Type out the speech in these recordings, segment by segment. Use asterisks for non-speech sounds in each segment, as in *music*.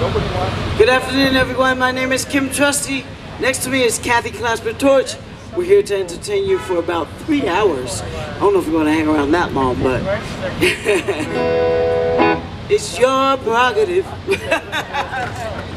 Good afternoon, everyone. My name is Kim Trusty. Next to me is Cathy Clasper-Torch. We're here to entertain you for about three hours. I don't know if we're going to hang around that long, but *laughs* it's your prerogative. *laughs*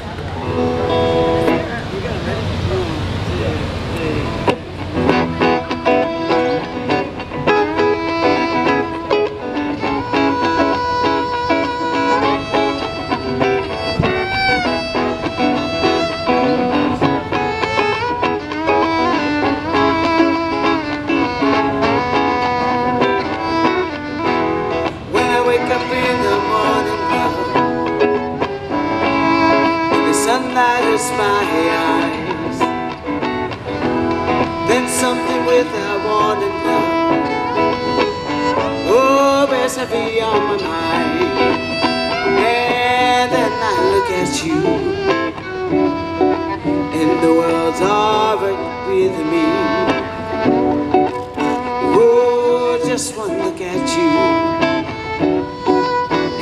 one look at you,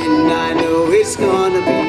and I know it's gonna be.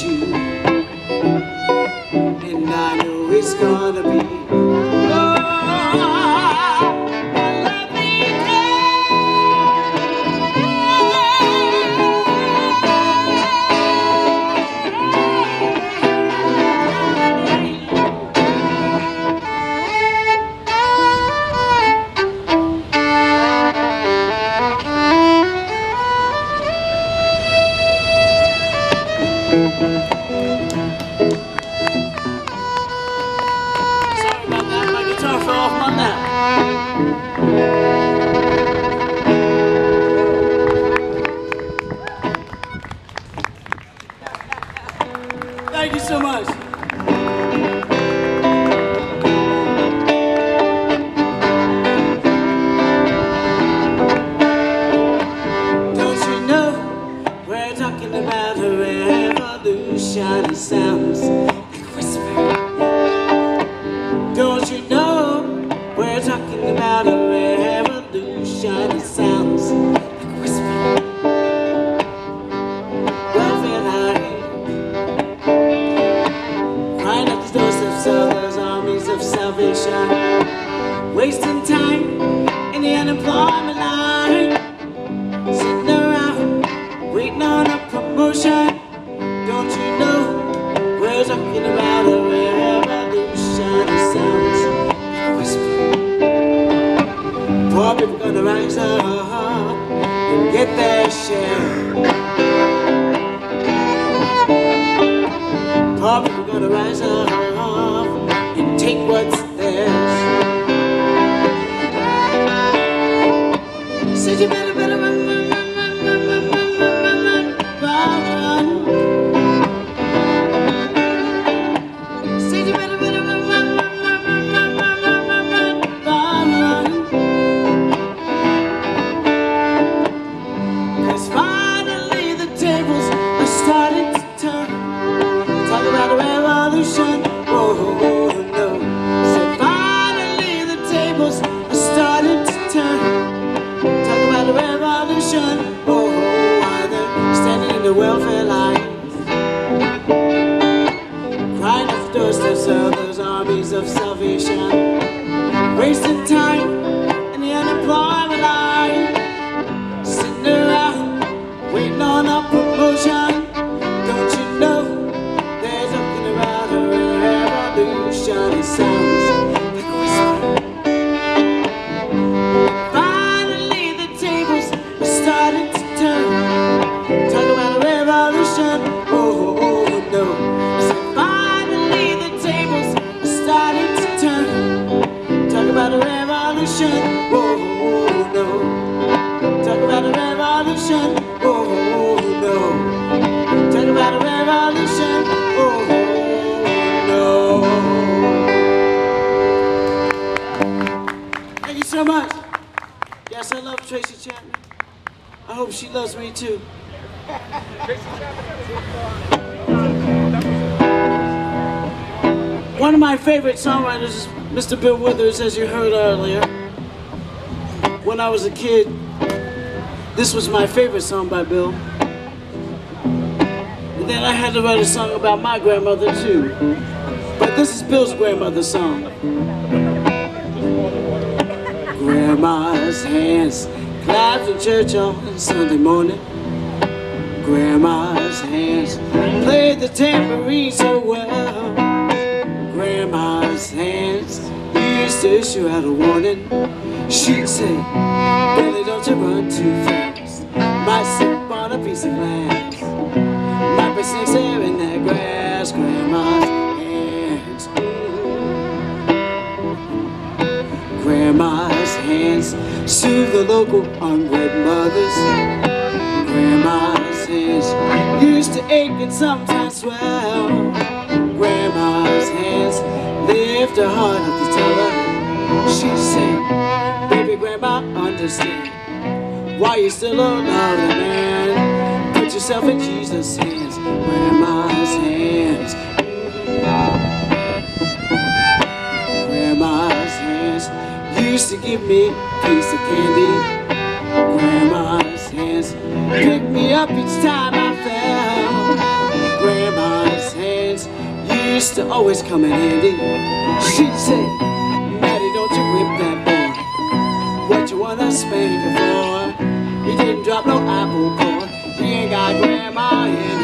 you. deixar de sair. One of my favorite songwriters is Mr. Bill Withers, as you heard earlier. When I was a kid, this was my favorite song by Bill. And then I had to write a song about my grandmother too. But this is Bill's grandmother's song. Grandma's hands clapped in church on Sunday morning. Grandma's hands played the tambourine so well. Grandma's hands used to issue out a warning. She'd say, Billy, don't you run too fast. Might slip on a piece of glass. Might be snakes there in that grass. Grandma's hands. Grandma's hands soothe the local unwed mothers. Grandma's to ache and sometimes swell. Grandma's hands lift her heart up to tell her. She'd say, Baby, Grandma, understand why you still love the man. Put yourself in Jesus' hands, Grandma's hands. Grandma's hands used to give me a piece of candy. Grandma's hands picked me up each time I. Grandma's hands used to always come in handy. She'd say, Maddie, don't you whip that boy. What you wanna spank for? He didn't drop no apple core. He ain't got grandma anymore.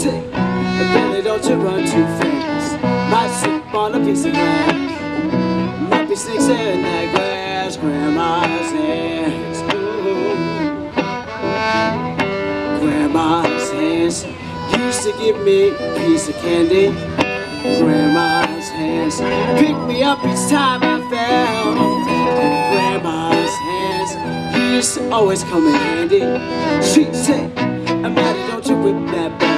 She'd say, Billy, don't you run too fast. Might slip on a piece of glass. Might be snakes in that grass, grandma's hands. Ooh. Grandma's hands used to give me a piece of candy. Grandma's hands picked me up each time I fell. Grandma's hands used to always come in handy. She'd say, Maddie, don't you whip that boy.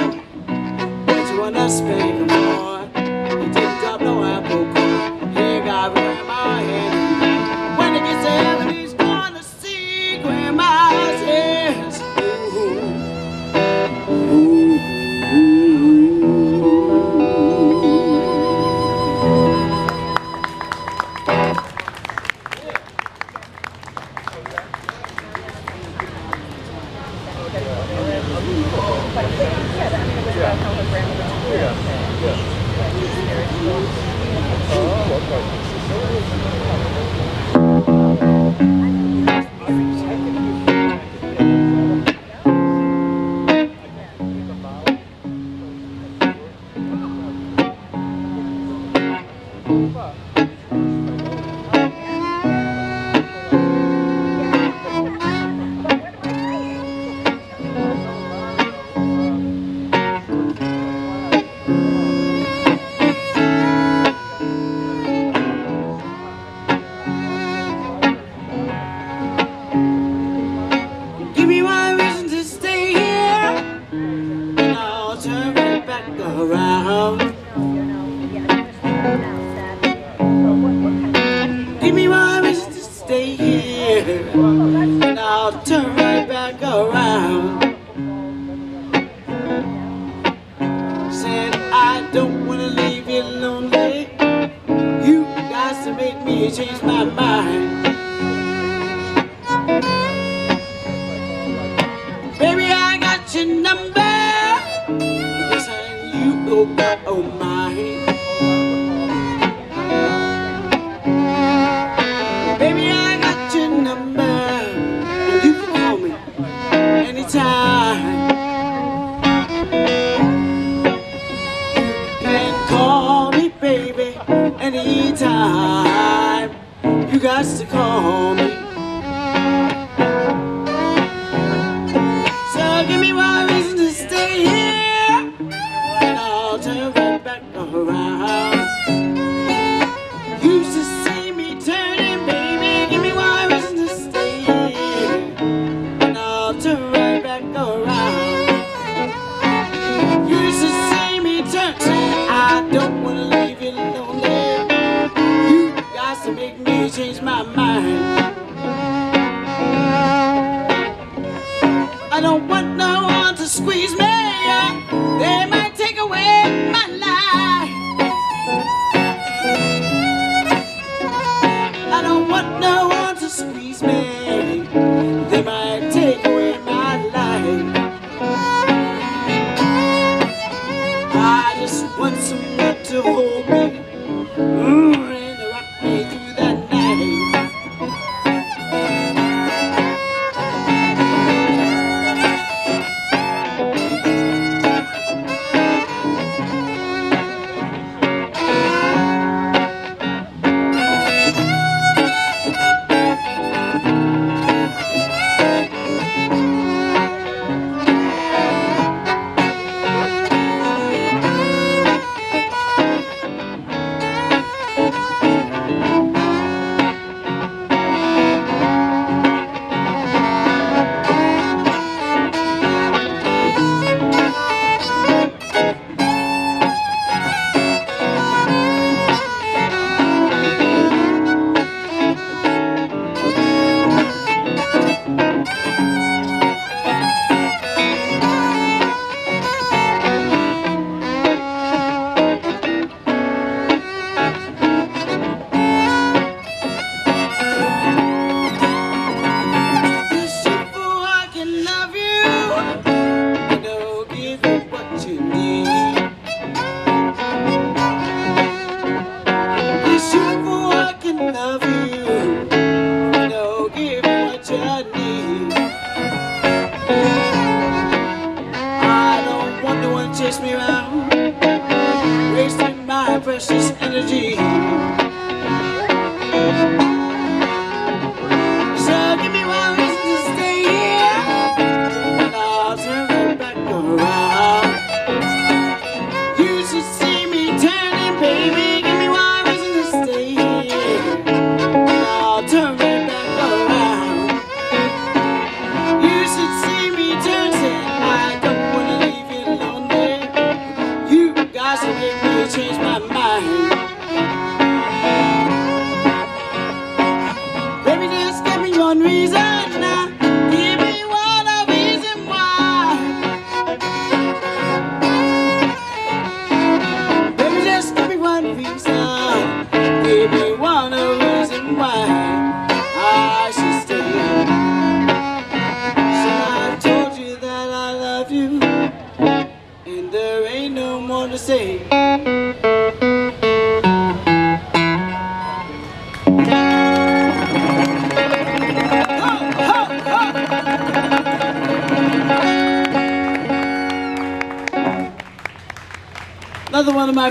Don't you and I'll turn right back around. Said I don't wanna leave you lonely. You guys to make me change my mind. Baby, I got your number. Yes, and you got oh mine. You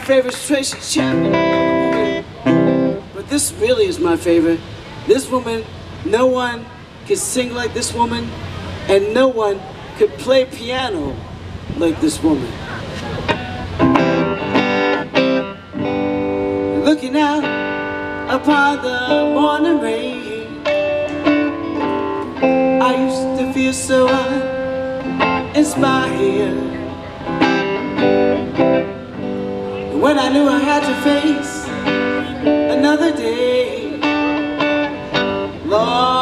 favorite Tracy Chapman, but this really is my favorite. This woman, no one could sing like this woman, and no one could play piano like this woman. Looking out upon the morning rain, I used to feel so uninspired. when I knew I had to face another day. Lord.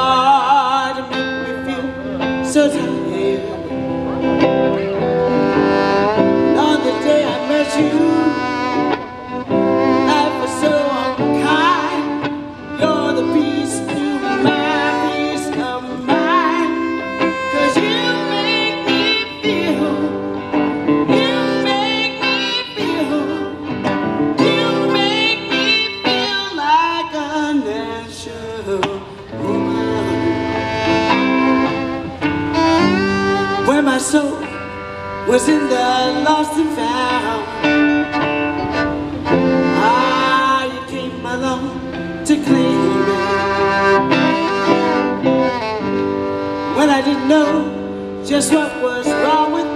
when I didn't know just what was wrong with